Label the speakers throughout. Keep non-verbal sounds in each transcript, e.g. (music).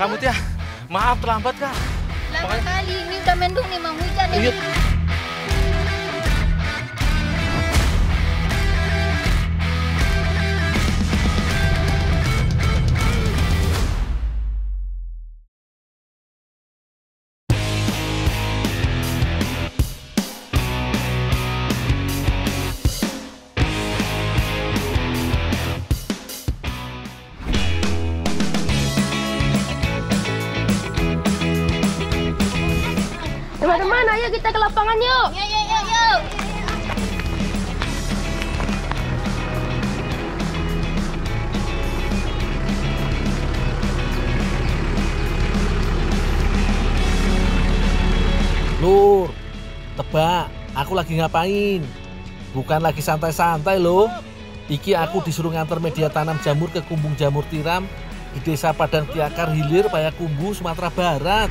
Speaker 1: Kamu Tia, maaf terlambat kak.
Speaker 2: Lama kali ini udah mendung nih mau hujan nih.
Speaker 3: Lapangan yuk.
Speaker 2: Yuk yuk yuk yuk.
Speaker 4: Lur, tebak, aku lagi ngapain? Bukan lagi santai-santai loh. Iki aku disuruh ngantar media tanam jamur ke kumbung jamur tiram di desa Padang Tiakar Hilir, Payakumbuh, Sumatera Barat.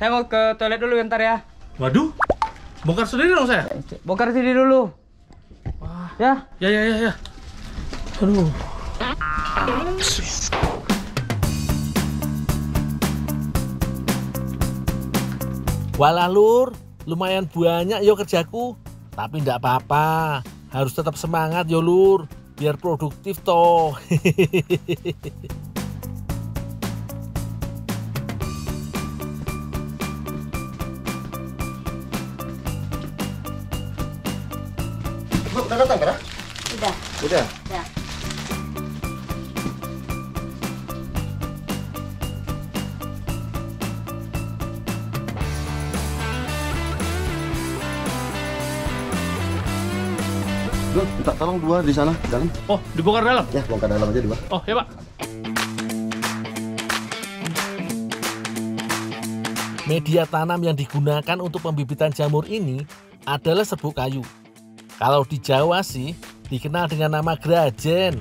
Speaker 5: saya mau ke toilet dulu bentar ya.
Speaker 1: Waduh. Bongkar sendiri dong saya.
Speaker 5: Bongkar sini dulu. Ya.
Speaker 1: Ya ya ya ya. Aduh.
Speaker 4: Walah lur, lumayan banyak yo kerjaku. Tapi ndak apa-apa, harus tetap semangat yo lur, biar produktif toh. (laughs)
Speaker 6: Bu, minta tolong dua di sana, dalam.
Speaker 1: Oh, dibongkar dalam.
Speaker 6: Ya, bongkar dalam aja dua.
Speaker 1: Oh, ya, Pak.
Speaker 4: Media tanam yang digunakan untuk pembibitan jamur ini adalah serbuk kayu. Kalau di Jawa sih dikenal dengan nama grajen.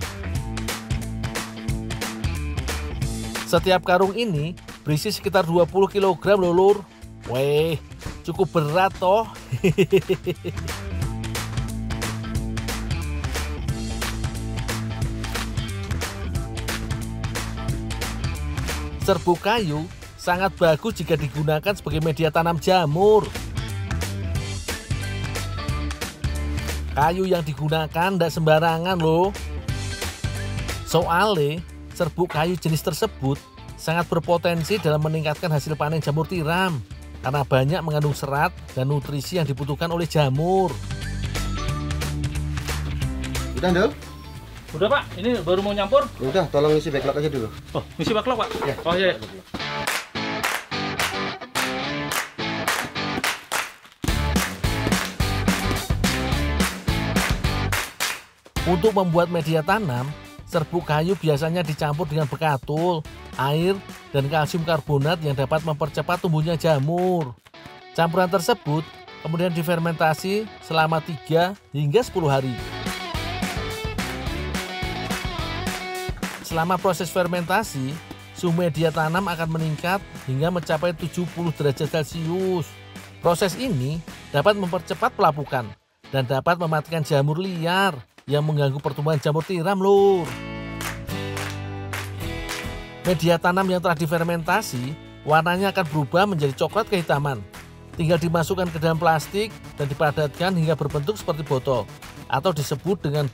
Speaker 4: Setiap karung ini berisi sekitar 20 kg loh lur. Weh, cukup berat toh. (laughs) Serbuk kayu sangat bagus jika digunakan sebagai media tanam jamur. Kayu yang digunakan tidak sembarangan loh. Soalnya serbuk kayu jenis tersebut sangat berpotensi dalam meningkatkan hasil panen jamur tiram karena banyak mengandung serat dan nutrisi yang dibutuhkan oleh jamur.
Speaker 6: Dul?
Speaker 1: Udah, Pak. Ini baru mau nyampur.
Speaker 6: Ya udah, tolong isi backlog aja dulu.
Speaker 1: Oh, misi backlog, Pak.
Speaker 6: Ya.
Speaker 1: Oh, iya. iya.
Speaker 4: Untuk membuat media tanam, serbuk kayu biasanya dicampur dengan bekatul, air, dan kalsium karbonat yang dapat mempercepat tumbuhnya jamur. Campuran tersebut kemudian difermentasi selama 3 hingga 10 hari. Selama proses fermentasi, suhu media tanam akan meningkat hingga mencapai 70 derajat Celcius. Proses ini dapat mempercepat pelapukan dan dapat mematikan jamur liar yang mengganggu pertumbuhan jamur tiram lur. Media tanam yang telah difermentasi warnanya akan berubah menjadi coklat kehitaman. Tinggal dimasukkan ke dalam plastik dan dipadatkan hingga berbentuk seperti botol atau disebut dengan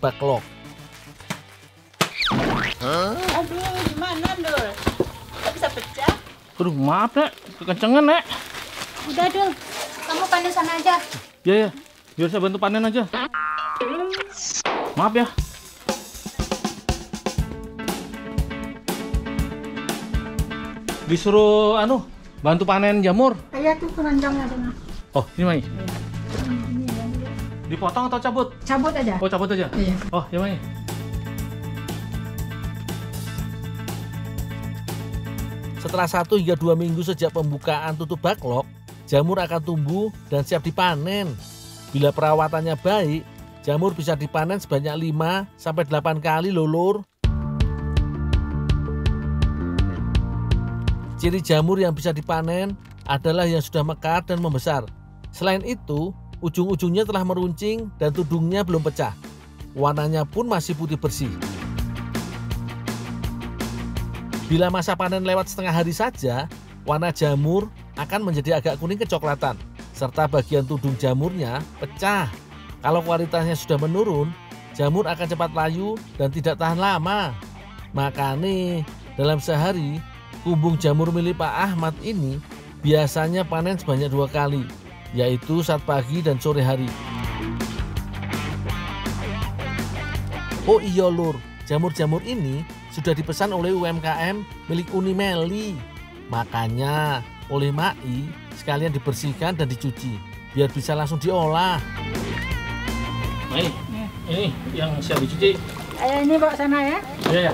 Speaker 4: backlog.
Speaker 2: Aduh, gimana Dul? Gak bisa pecah?
Speaker 1: Aduh, maaf, Nek. Kekencengan, Nek.
Speaker 2: Udah Dul, kamu panen sana aja.
Speaker 1: Ya, ya. Biar saya bantu panen aja. Maaf ya. Disuruh anu bantu panen jamur.
Speaker 2: Kayak tuh keranjangnya dong.
Speaker 1: Oh, ini Mai. Dipotong atau cabut?
Speaker 2: Cabut aja.
Speaker 1: Oh, cabut aja.
Speaker 2: Iya.
Speaker 1: Oh, ya Mai.
Speaker 4: Setelah satu hingga dua minggu sejak pembukaan tutup backlog, jamur akan tumbuh dan siap dipanen. Bila perawatannya baik, jamur bisa dipanen sebanyak 5 sampai 8 kali loh, lur. Ciri jamur yang bisa dipanen adalah yang sudah mekar dan membesar. Selain itu, ujung-ujungnya telah meruncing dan tudungnya belum pecah. Warnanya pun masih putih bersih. Bila masa panen lewat setengah hari saja, warna jamur akan menjadi agak kuning kecoklatan, serta bagian tudung jamurnya pecah. Kalau kualitasnya sudah menurun, jamur akan cepat layu dan tidak tahan lama. Maka nih, dalam sehari, kumbung jamur milik Pak Ahmad ini biasanya panen sebanyak dua kali, yaitu saat pagi dan sore hari. Oh iya lur, jamur-jamur ini sudah dipesan oleh UMKM milik Unimeli. Makanya oleh Mai sekalian dibersihkan dan dicuci biar bisa langsung diolah.
Speaker 1: Mai, ini yang siap dicuci.
Speaker 2: Ayo ini bawa sana ya.
Speaker 1: Iya ya.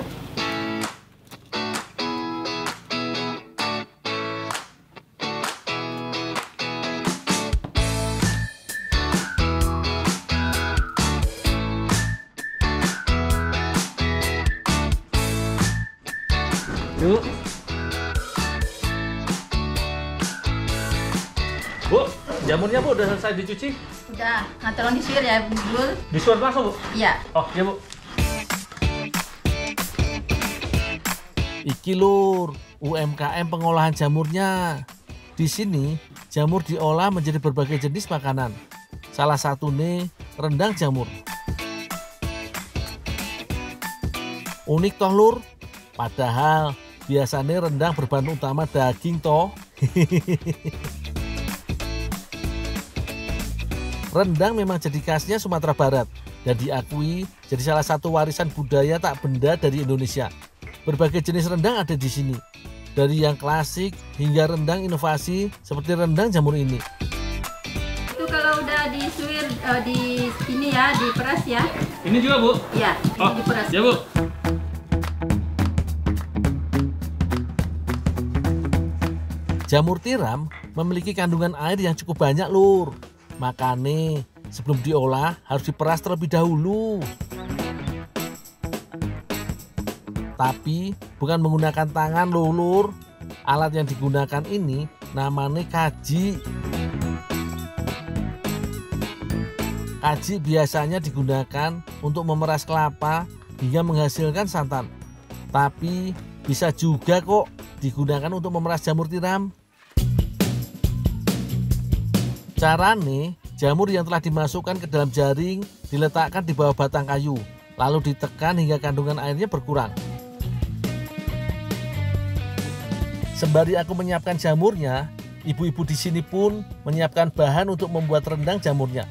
Speaker 1: Yuk. Bu, jamurnya Bu udah selesai dicuci?
Speaker 2: Udah, nah tolong disuir ya, Bul.
Speaker 1: Disuap langsung, Bu?
Speaker 2: Iya.
Speaker 1: Oh, iya, Bu.
Speaker 4: Iki lur, UMKM pengolahan jamurnya. Di sini, jamur diolah menjadi berbagai jenis makanan. Salah satu nih, rendang jamur. Unik toh lur, padahal biasanya rendang berbahan utama daging toh. (laughs) rendang memang jadi khasnya Sumatera Barat dan diakui jadi salah satu warisan budaya tak benda dari Indonesia. Berbagai jenis rendang ada di sini. Dari yang klasik hingga rendang inovasi seperti rendang jamur ini.
Speaker 2: Itu kalau udah disuir eh, di sini ya, diperas ya.
Speaker 1: Ini juga, Bu?
Speaker 2: Iya,
Speaker 1: Oh,
Speaker 2: ini diperas.
Speaker 1: ya, Bu.
Speaker 4: Jamur tiram memiliki kandungan air yang cukup banyak lur. Makanya sebelum diolah harus diperas terlebih dahulu. Tapi bukan menggunakan tangan loh lur. Alat yang digunakan ini namanya kaji. Kaji biasanya digunakan untuk memeras kelapa hingga menghasilkan santan. Tapi bisa juga kok digunakan untuk memeras jamur tiram. Carane, jamur yang telah dimasukkan ke dalam jaring diletakkan di bawah batang kayu, lalu ditekan hingga kandungan airnya berkurang. Sembari aku menyiapkan jamurnya, ibu-ibu di sini pun menyiapkan bahan untuk membuat rendang jamurnya.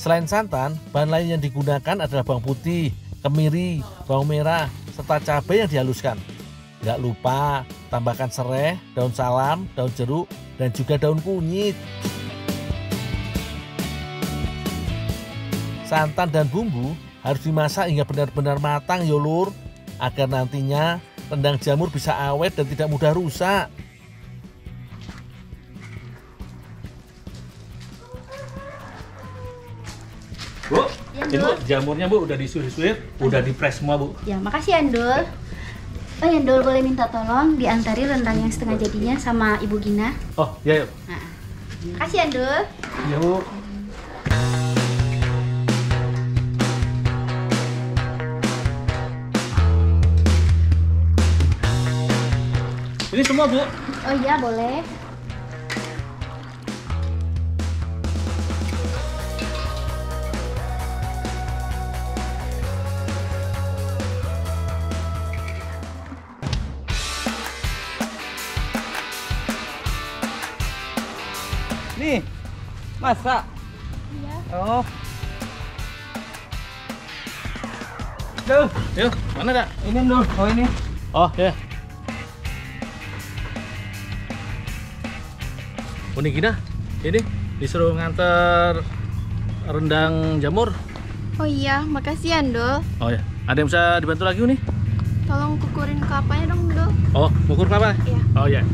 Speaker 4: Selain santan, bahan lain yang digunakan adalah bawang putih, kemiri, bawang merah, serta cabai yang dihaluskan. Nggak lupa tambahkan serai, daun salam, daun jeruk, dan juga daun kunyit. Santan dan bumbu harus dimasak hingga benar-benar matang ya lur, agar nantinya rendang jamur bisa awet dan tidak mudah rusak.
Speaker 1: Bu,
Speaker 2: Ya,
Speaker 1: ini Bu, jamurnya Bu udah disuir-suir, udah dipres semua, Bu.
Speaker 3: Ya, makasih ya, Ndul. Oh ya, Ndul boleh minta tolong diantari rendang yang setengah jadinya sama Ibu Gina.
Speaker 1: Oh, iya, ya.
Speaker 3: Nah, makasih ya, Ndul.
Speaker 1: Iya, Bu. Ini semua, Bu.
Speaker 3: Oh iya, boleh.
Speaker 5: Nih, masak.
Speaker 3: Iya.
Speaker 5: Oh. Duh,
Speaker 1: Yuk, mana, Kak?
Speaker 5: ini dulu. Oh ini.
Speaker 1: Oh, ya. Unik Gina, ini disuruh nganter rendang jamur.
Speaker 3: Oh iya, makasih ya.
Speaker 1: Oh ya, ada yang bisa dibantu lagi nih?
Speaker 3: Tolong kukurin kelapanya dong, Dul.
Speaker 1: Oh, ukur kelapa?
Speaker 3: Iya.
Speaker 1: Oh iya.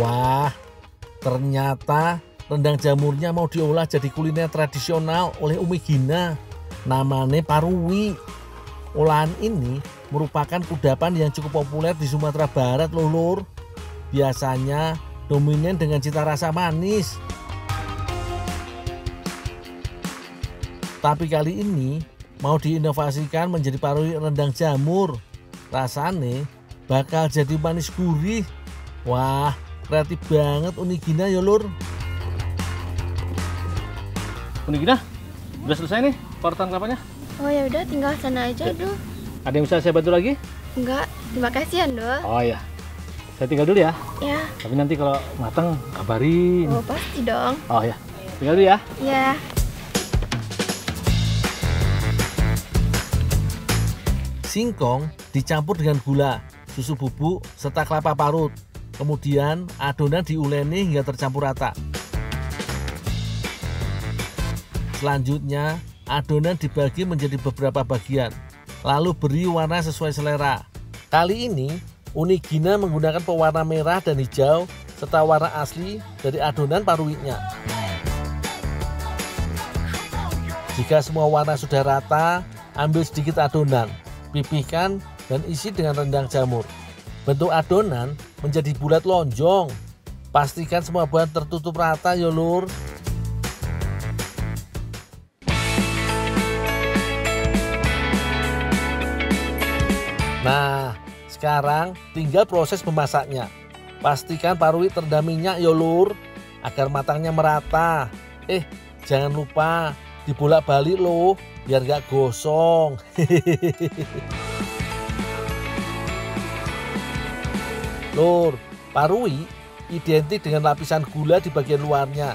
Speaker 4: Wah, ternyata rendang jamurnya mau diolah jadi kuliner tradisional oleh Umi Gina. Namanya Parui. Olahan ini merupakan kudapan yang cukup populer di Sumatera Barat loh lur. Biasanya dominan dengan cita rasa manis. Tapi kali ini mau diinovasikan menjadi parui rendang jamur. Rasane bakal jadi manis gurih. Wah, kreatif banget Unigina ya lur.
Speaker 1: Unik gina? Udah selesai nih parutan kelapanya?
Speaker 3: Oh ya udah, tinggal sana aja, Dul.
Speaker 1: Ada yang bisa saya bantu lagi?
Speaker 3: Enggak, terima kasih ya, Dul.
Speaker 1: Oh iya. Saya tinggal dulu ya.
Speaker 3: Ya,
Speaker 1: Tapi nanti kalau matang kabarin.
Speaker 3: oh pasti dong.
Speaker 1: Oh ya. Tinggal dulu ya.
Speaker 3: Ya.
Speaker 4: Singkong dicampur dengan gula, susu bubuk, serta kelapa parut. Kemudian adonan diuleni hingga tercampur rata. Selanjutnya, adonan dibagi menjadi beberapa bagian, lalu beri warna sesuai selera. Kali ini, Unigina menggunakan pewarna merah dan hijau serta warna asli dari adonan paruitnya. Jika semua warna sudah rata, ambil sedikit adonan, pipihkan dan isi dengan rendang jamur. Bentuk adonan menjadi bulat lonjong. Pastikan semua bahan tertutup rata ya lur. Sekarang tinggal proses memasaknya. Pastikan parui terendam minyak ya lur, agar matangnya merata. Eh, jangan lupa dibolak-balik loh, biar gak gosong. (laughs) Lur, parui identik dengan lapisan gula di bagian luarnya.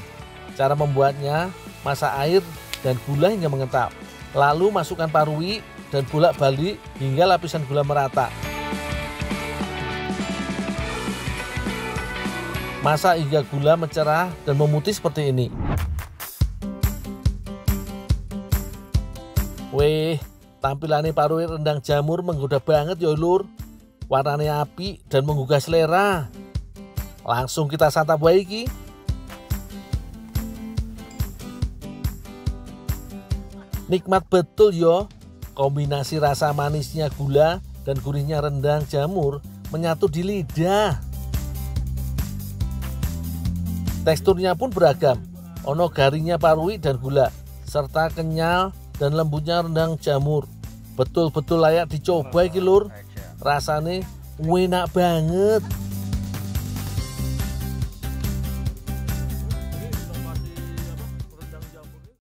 Speaker 4: Cara membuatnya, masak air dan gula hingga mengental. Lalu masukkan parui dan bolak-balik hingga lapisan gula merata. Masak hingga gula mencerah dan memutih seperti ini. Weh, tampilannya parui rendang jamur menggoda banget ya lur. Warnanya api dan menggugah selera. Langsung kita santap wae iki. Nikmat betul yo. Kombinasi rasa manisnya gula dan gurihnya rendang jamur menyatu di lidah. Teksturnya pun beragam. Ono garingnya parui dan gula serta kenyal dan lembutnya rendang jamur. Betul-betul layak dicoba iki lur. Rasane enak banget.